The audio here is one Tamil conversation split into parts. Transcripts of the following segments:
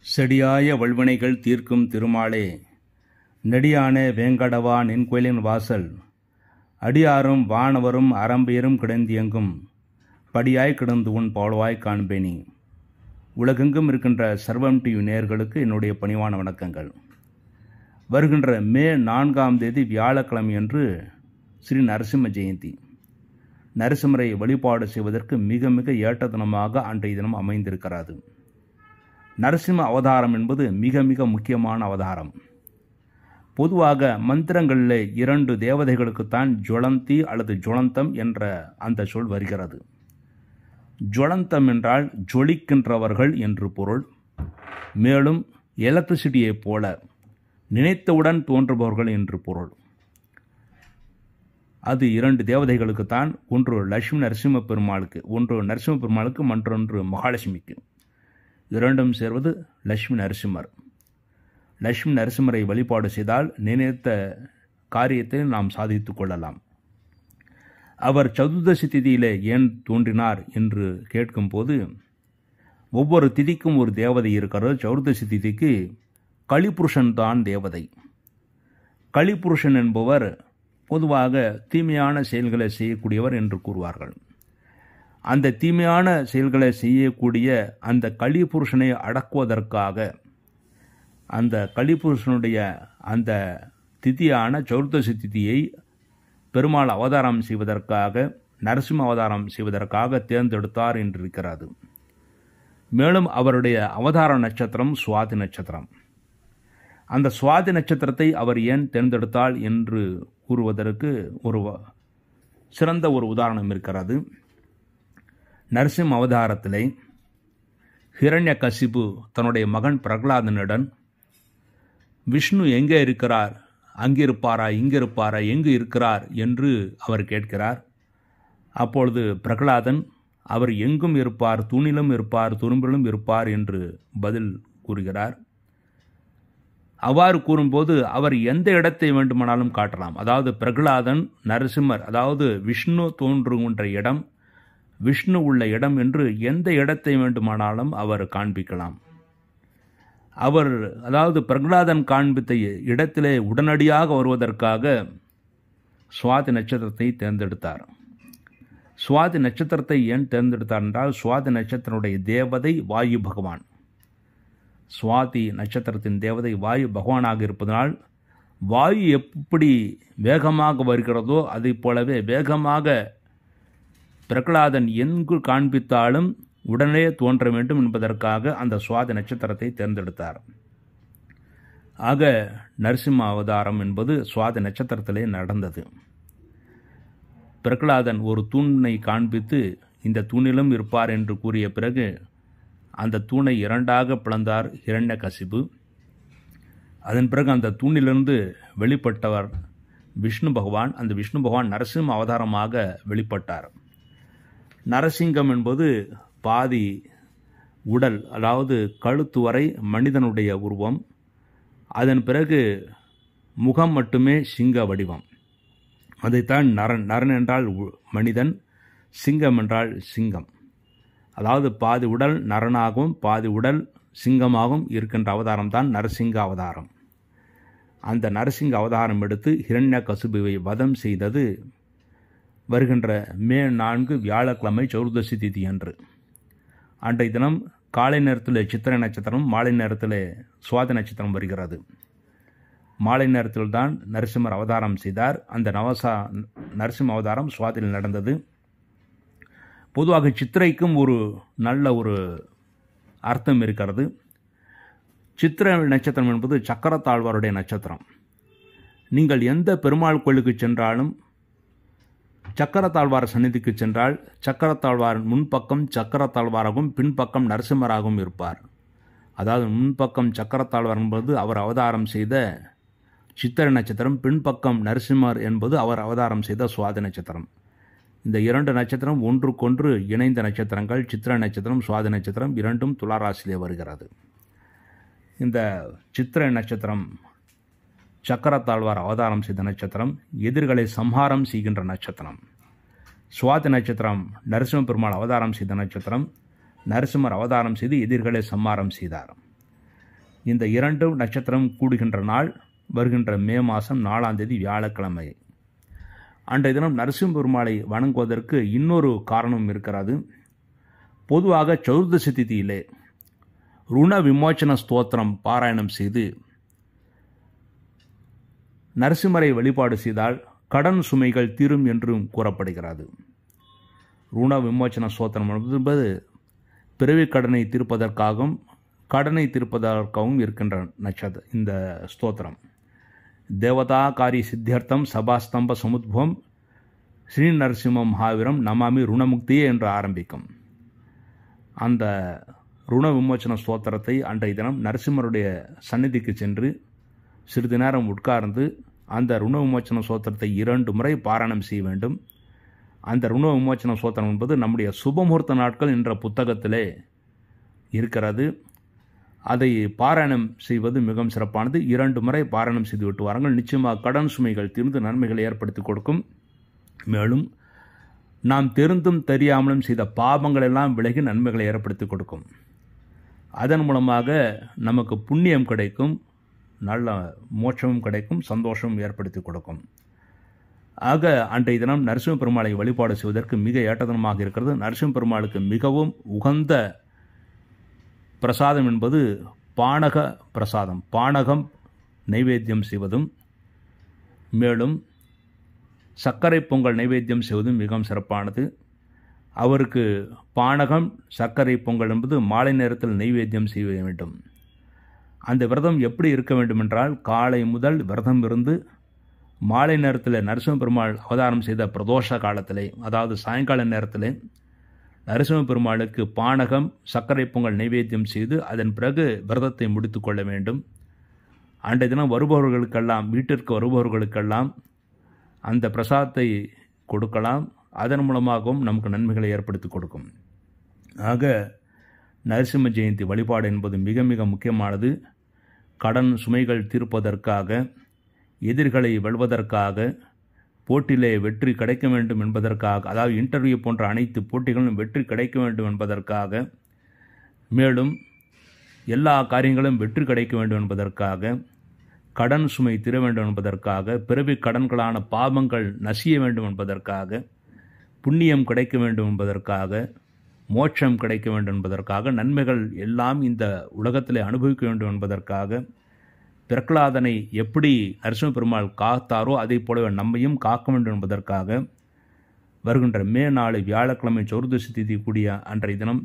செடியாய வல்வினைகள் தீர்க்கும் திருமாலே. நெடியான வேங்கடவா நின்கோயிலின் வாசல். அடியாரும் வானவரும் அரம்பியரும் கிடந்தியங்கும். படியாய் கிடந்து உன் பாழ்வாய் காண்பேனி. உலகெங்கும் இருக்கின்ற சர்வம் டிவி நேர்களுக்கு என்னுடைய பணிவான வணக்கங்கள். வருகின்ற மே நான்காம் தேதி வியாழக்கிழமையன்று ஸ்ரீ நரசிம்ம ஜெயந்தி. நரசிம்மரை வழிபாடு செய்வதற்கு மிக மிக ஏற்ற தினமாக அன்றைய தினம் அமைந்திருக்கிறது. நரசிம்ம அவதாரம் என்பது மிக மிக முக்கியமான அவதாரம். பொதுவாக மந்திரங்களில் இரண்டு தேவதைகளுக்குத்தான் ஜுவலந்தி அல்லது ஜுவலந்தம் என்ற அந்த சொல் வருகிறது. ஜுவலந்தம் என்றால் ஜொலிக்கின்றவர்கள் என்று பொருள். மேலும் எலக்ட்ரிசிட்டியைப் போல நினைத்தவுடன் தோன்றுபவர்கள் என்று பொருள். அது இரண்டு தேவதைகளுக்குத்தான் ஒன்று லட்சுமி நரசிம்ம பெருமாளுக்கு ஒன்று நரசிம்ம பெருமாளுக்கு மற்றொன்று மகாலட்சுமிக்கு. இரண்டும் சேர்வது லட்சுமி நரசிம்மர். லட்சுமி நரசிம்மரை வழிபாடு செய்தால் நினைத்த காரியத்தை நாம் சாதித்து கொள்ளலாம். அவர் சதுர்தசி திதியிலே ஏன் தோன்றினார் என்று கேட்கும்போது ஒவ்வொரு திதிக்கும் ஒரு தேவதை இருக்கிறது. சதுர்தசி திதிக்கு களிபுருஷன் தான் தேவதை. களிபுருஷன் என்பவர் பொதுவாக தீமையான செயல்களை செய்யக்கூடியவர் என்று கூறுவார்கள். அந்த தீமையான செயல்களை செய்யக்கூடிய அந்த கலிபுருஷனை அடக்குவதற்காக அந்த கலிபுருஷனுடைய அந்த திதியான சௌர்தசி திதியை பெருமாள் அவதாரம் செய்வதற்காக நரசிம்ம அவதாரம் செய்வதற்காக தேர்ந்தெடுத்தார் என்று இருக்கிறது மேலும் அவருடைய அவதார நட்சத்திரம் சுவாதி நட்சத்திரம். அந்த சுவாதி நட்சத்திரத்தை அவர் ஏன் தேர்ந்தெடுத்தால் என்று கூறுவதற்கு ஒரு சிறந்த ஒரு உதாரணம் இருக்கிறது. நரசிம்ம அவதாரத்திலே ஹிரண்ய கசிபு தன்னுடைய மகன் பிரகலாதனுடன் விஷ்ணு எங்கே இருக்கிறார்? அங்கிருப்பாரா? இங்கிருப்பாரா? எங்கு இருக்கிறார்? என்று அவர் கேட்கிறார். அப்பொழுது பிரகலாதன் அவர் எங்கும் இருப்பார்? தூணிலும் இருப்பார்? துரும்பிலும் இருப்பார்? என்று பதில் கூறுகிறார். அவ்வாறு கூறும்போது அவர் எந்த இடத்தை வேண்டுமானாலும் காட்டலாம். அதாவது பிரகலாதன் நரசிம்மர் அதாவது விஷ்ணு தோன்றுகின்ற இடம் விஷ்ணு உள்ள இடம் என்று எந்த இடத்தை வேண்டுமானாலும் அவர் காண்பிக்கலாம். அவர் அதாவது பிரகலாதன் காண்பித்த இடத்திலே உடனடியாக வருவதற்காக சுவாதி நட்சத்திரத்தை தேர்ந்தெடுத்தார். சுவாதி நட்சத்திரத்தை ஏன் தேர்ந்தெடுத்தார் என்றால் சுவாதி நட்சத்திரனுடைய தேவதை வாயு பகவான். சுவாதி நட்சத்திரத்தின் தேவதை வாயு பகவானாக இருப்பதனால் வாயு எப்படி வேகமாக வருகிறதோ அதை போலவே வேகமாக பிரகலாதன் எங்கு காண்பித்தாலும் உடனே தோன்ற வேண்டும் என்பதற்காக அந்த சுவாதி நட்சத்திரத்தை தேர்ந்தெடுத்தார். ஆக நரசிம்ம அவதாரம் என்பது சுவாதி நட்சத்திரத்திலே நடந்தது. பிரகலாதன் ஒரு தூணை காண்பித்து இந்த தூணிலும் இருப்பார் என்று கூறிய பிறகு அந்த தூணை இரண்டாக பிளந்தார் இரண்ட கசிபு அதன் பிறகு அந்த தூணிலிருந்து வெளிப்பட்டவர் விஷ்ணு பகவான். அந்த விஷ்ணு பகவான் நரசிம்ம அவதாரமாக வெளிப்பட்டார். நரசிங்கம் என்பது பாதி உடல் அதாவது கழுத்து வரை மனிதனுடைய உருவம். அதன் பிறகு முகம் மட்டுமே சிங்க வடிவம். அதைத்தான் நரன் நரன் என்றால் மனிதன் சிங்கம் என்றால் சிங்கம். அதாவது பாதி உடல் நரனாகவும் பாதி உடல் சிங்கமாகவும் இருக்கின்ற அவதாரம் தான் நரசிங்க அவதாரம். அந்த நரசிங்க அவதாரம் எடுத்து ஹிரண்ய கசுபுவை வதம் செய்தது வருகின்ற மே நான்கு வியாழக்கிழமை சௌர்தசி திதி அன்று. அன்றைய தினம் காலை நேரத்தில் சித்திரை நட்சத்திரம் மாலை நேரத்தில் சுவாதி நட்சத்திரம் வருகிறது. மாலை நேரத்தில் தான் நரசிம்மர் அவதாரம் செய்தார். அந்த நவசா நரசிம்ம அவதாரம் சுவாதியில் நடந்தது. பொதுவாக சித்திரைக்கும் ஒரு நல்ல ஒரு அர்த்தம் இருக்கிறது. சித்திர நட்சத்திரம் என்பது சக்கரத்தாழ்வாருடைய நட்சத்திரம். நீங்கள் எந்த பெருமாள் கோயிலுக்கு சென்றாலும் சக்கரத்தாழ்வார் சந்நிதிக்கு சென்றால் சக்கரத்தாழ்வார் முன்பக்கம் சக்கரத்தாழ்வாராகவும் பின்பக்கம் நரசிம்மராகவும் இருப்பார். அதாவது முன்பக்கம் சக்கரத்தாழ்வார் என்பது அவர் அவதாரம் செய்த சித்திர நட்சத்திரம் பின்பக்கம் நரசிம்மர் என்பது அவர் அவதாரம் செய்த சுவாதி நட்சத்திரம். இந்த இரண்டு நட்சத்திரம் ஒன்றுக்கொன்று இணைந்த நட்சத்திரங்கள். சித்திர நட்சத்திரம் சுவாதி நட்சத்திரம் இரண்டும் துளாராசிலே வருகிறது. இந்த சித்திர நட்சத்திரம் சக்கரத்தாழ்வார் அவதாரம் செய்த நட்சத்திரம் எதிர்களை சம்ஹாரம் செய்கின்ற நட்சத்திரம். சுவாதி நட்சத்திரம் நரசிம்ம பெருமாள் அவதாரம் செய்த நட்சத்திரம் நரசிம்மர் அவதாரம் செய்து எதிர்களை சம்மாரம் செய்தார். இந்த இரண்டு நட்சத்திரம் கூடுகின்ற நாள் வருகின்ற மே மாதம் நாலாம் தேதி வியாழக்கிழமை. அன்றைய தினம் நரசிம்ம பெருமாளை வணங்குவதற்கு இன்னொரு காரணம் இருக்கிறது. பொதுவாக சதுர்தசி திதியிலே ருண விமோச்சன ஸ்தோத்திரம் பாராயணம் செய்து நரசிம்மரை வழிபாடு செய்தால் கடன் சுமைகள் தீரும் என்றும் கூறப்படுகிறது. ருண விமோச்சன சோத்திரம் என்பது பிறவி கடனை தீர்ப்பதற்காகவும் கடனை தீர்ப்பதற்காகவும் இருக்கின்ற நட்சத்திர இந்த ஸ்தோத்திரம். தேவதா காரி சித்தியர்த்தம் சபாஸ்தம்ப சமுத்பவம் ஸ்ரீ நரசிம்ம மகாவீரம் நமாமி ருணமுக்தியே என்று ஆரம்பிக்கும். அந்த ருண விமோச்சன ஸ்தோத்திரத்தை அன்றைய தினம் நரசிம்மருடைய சந்நிதிக்கு சென்று சிறிது நேரம் உட்கார்ந்து அந்த ருண விமோச்சன சோத்திரத்தை இரண்டு முறை பாராயணம் செய்ய வேண்டும். அந்த ருண விமோச்சன சோத்திரம் என்பது நம்முடைய சுபமுகூர்த்த நாட்கள் என்ற புத்தகத்திலே இருக்கிறது. அதை பாராயணம் செய்வது மிகவும் சிறப்பானது. இரண்டு முறை பாராயணம் செய்து விட்டு வாருங்கள். நிச்சயமாக கடன் சுமைகள் தீர்ந்து நன்மைகளை ஏற்படுத்தி கொடுக்கும். மேலும் நாம் தெரிந்தும் தெரியாமலும் செய்த பாவங்கள் எல்லாம் விலகி நன்மைகளை ஏற்படுத்தி கொடுக்கும். அதன் மூலமாக நமக்கு புண்ணியம் கிடைக்கும். நல்ல மோட்சமும் கிடைக்கும் சந்தோஷமும் ஏற்படுத்தி கொடுக்கும். ஆக அன்றைய தினம் நரசிம்ம பெருமாளை வழிபாடு செய்வதற்கு மிக ஏற்றதனமாக இருக்கிறது. நரசிம்ம பெருமாளுக்கு மிகவும் உகந்த பிரசாதம் என்பது பானக பிரசாதம். பானகம் நைவேத்தியம் செய்வதும் மேலும் சர்க்கரை பொங்கல் நைவேத்தியம் செய்வதும் மிகவும் சிறப்பானது. அவருக்கு பானகம் சர்க்கரை பொங்கல் என்பது மாலை நேரத்தில் நைவேத்தியம் செய்ய வேண்டும். அந்த விரதம் எப்படி இருக்க வேண்டுமென்றால் காலை முதல் விரதம் இருந்து மாலை நேரத்தில் நரசிம்ம பெருமாள் அவதாரம் செய்த பிரதோஷ காலத்திலே அதாவது சாயங்கால நேரத்திலே நரசிம்ம பெருமாளுக்கு பானகம் சர்க்கரை பொங்கல் நைவேத்தியம் செய்து அதன் பிறகு விரதத்தை முடித்து கொள்ள வேண்டும். அன்றைய தினம் வருபவர்களுக்கெல்லாம் வீட்டிற்கு வருபவர்களுக்கெல்லாம் அந்த பிரசாதத்தை கொடுக்கலாம். அதன் மூலமாகவும் நமக்கு நன்மைகளை ஏற்படுத்தி கொடுக்கும். ஆக நரசிம்ம ஜெயந்தி வழிபாடு என்பது மிக மிக முக்கியமானது. கடன் சுமைகள் தீர்ப்பதற்காக எதிர்களை வெல்வதற்காக போட்டியிலே வெற்றி கிடைக்க வேண்டும் என்பதற்காக அதாவது இன்டர்வியூ போன்ற அனைத்து போட்டிகளும் வெற்றி கிடைக்க வேண்டும் என்பதற்காக மேலும் எல்லா காரியங்களும் வெற்றி கிடைக்க வேண்டும் என்பதற்காக கடன் சுமை தீர வேண்டும் என்பதற்காக பிறவி கடன்களான பாவங்கள் நசிய வேண்டும் என்பதற்காக புண்ணியம் கிடைக்க வேண்டும் என்பதற்காக மோட்சம் கிடைக்க வேண்டும் என்பதற்காக நன்மைகள் எல்லாம் இந்த உலகத்தில் அனுபவிக்க வேண்டும் என்பதற்காக பிரகலாதனை எப்படி நரசிம்ம பெருமாள் காத்தாரோ அதே போலவே நம்மையும் காக்க வேண்டும் என்பதற்காக வருகின்ற மே நாளை வியாழக்கிழமை சௌர்தசி திதி கூடிய அன்றைய தினம்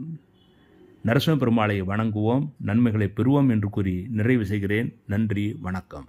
நரசிம்ம பெருமாளை வணங்குவோம் நன்மைகளை பெறுவோம் என்று கூறி நிறைவு செய்கிறேன். நன்றி வணக்கம்.